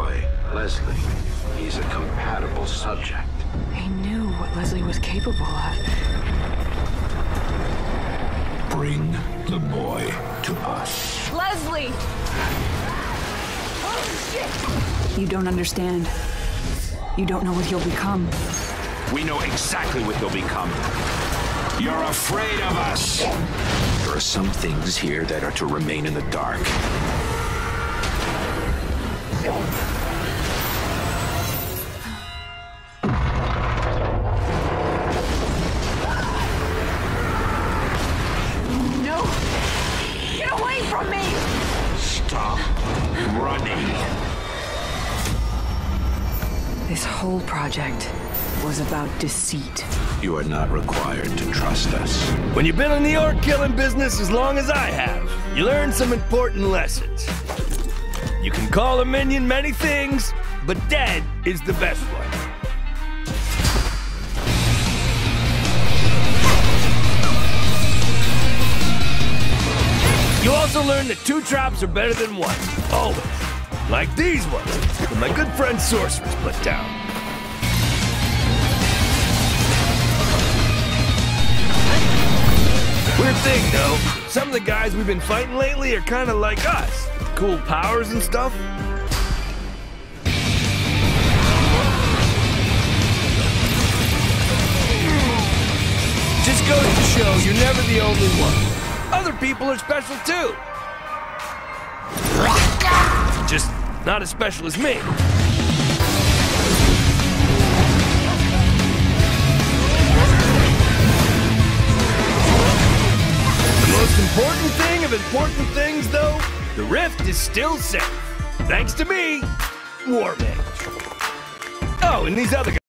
boy, Leslie. He's a compatible subject. He knew what Leslie was capable of. Bring the boy to us. Leslie! Oh, You don't understand. You don't know what he'll become. We know exactly what he'll become. You're afraid of us. There are some things here that are to remain in the dark. This whole project was about deceit. You are not required to trust us. When you've been in the orc killing business as long as I have, you learn some important lessons. You can call a minion many things, but dead is the best one. Also learn that two traps are better than one. Always. Like these ones that my good friend Sorceress put down. Weird thing, though. Some of the guys we've been fighting lately are kind of like us. Cool powers and stuff. Just goes to show you're never the only one. Other people are special too. Just not as special as me. The most important thing of important things, though, the rift is still safe. Thanks to me, War. Oh, and these other guys.